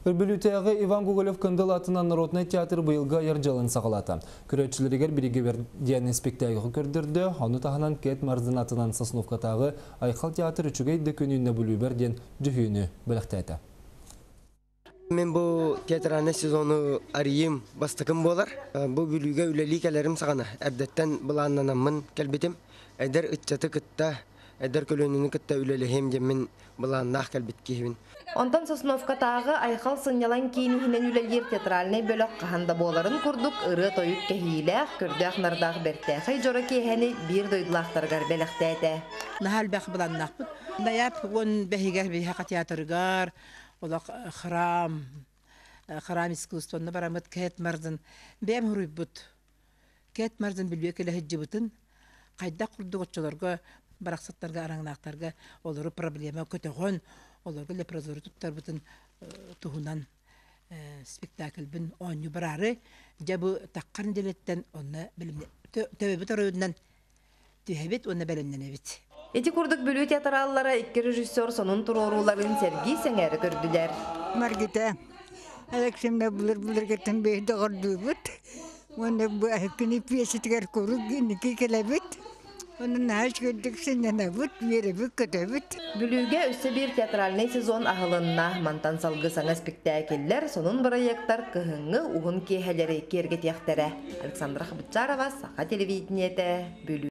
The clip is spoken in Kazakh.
Үрбілутегі Иван Гоголев кындыл атынан Народный театр бұйылға ержалын сағалаты. Күрәтшілерігер біріге берден спектакль көрдірді, оны тағынан кет марзын атынан Сосновкатағы Айқал театр үчігейді күніне бүлі берден жүхүйіні біліқтәді. Мен бұл театраны сезону арийim бастықым болар. Бұл бүліге үлелі кәлерім сағана. Әрдеттен бұланнанамын кәлбетім. Әдер үтчаты кытта, әдер көлөніні кытта үлелі мен бұланнақ кәлбет кейбін. Онтан Сосновкатағы айқал сынялан кейінігінен үлелер театральный бөлік қағанда боларын күрдік ұры тойып кәхейләқ, күрдәқ нардақ бәртәқай жора кейхәні бір дойдылақтарғар бәліқтәді. Нахал бәқ бұланнақ бұд. Даяп он бәхигер бәхиқа театргар, олақ храм, храм искусствоны барамыт кәт марзын. Бәм хуруй бұд. Кәт марзын білбе келі хеджі бұтын. Барақсаттарға, араңнақтарға олары проблема көтіғын, оларға лепрозоры тұттар бұтын туһунан спектакль бін оню барары, жабы таққан делеттен онны білімне, төбебі торойынан түйәбет онны бәлімнен әбет. Эти курдук бүлүү театраллары икки режиссер сонун туроруларын Сергей Сеңәре көрдүләр. Маргита, Александр булыр булыр кеттен бейді ғырды бұд. Оны бұл әкіні пьесетігер көру гінекі келебет. Оның нәш көрдік сенен әбіт, бері бүк көтөбіт. Бүлүүгө өссө бир театральный сезон ахылынна мантан салгы саңа спектакльлер сонун проекттар кыһыңы угун киэһэлери киэрге тиэхтере. Александра Хабычарова, Саха.